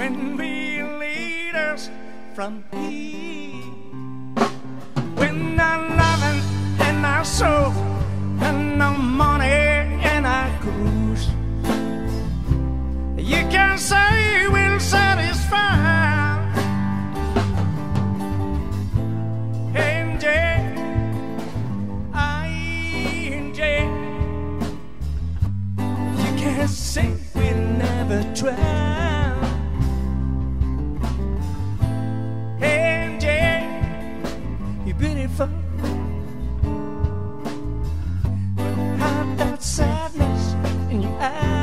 when we lead us from here, say we'll never try. Angie, you're beautiful. Have that sadness in your eyes.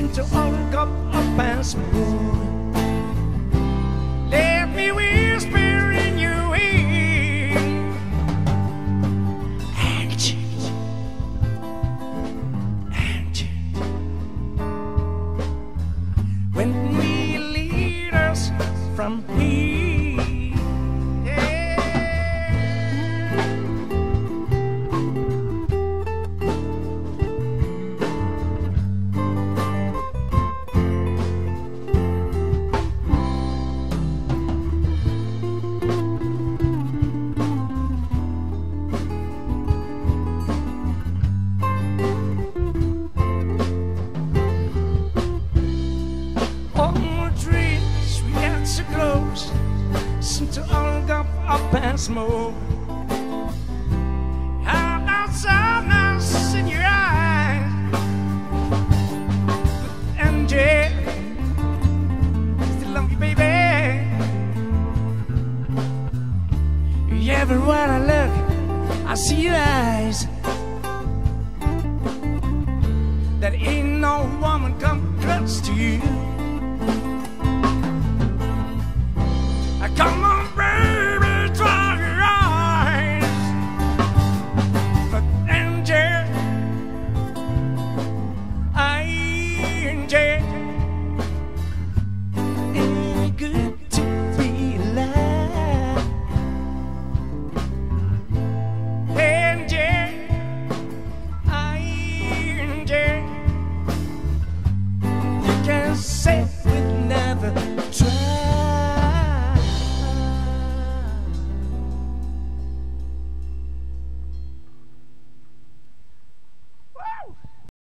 Seem to all go up and smooth. Let me whisper in your ear, Angie, Angie. When we lead us from here. Up and smoke. How about sadness in your eyes? And yeah, still love you, baby. Everywhere I look, I see your eyes. That ain't no woman come close to you. you say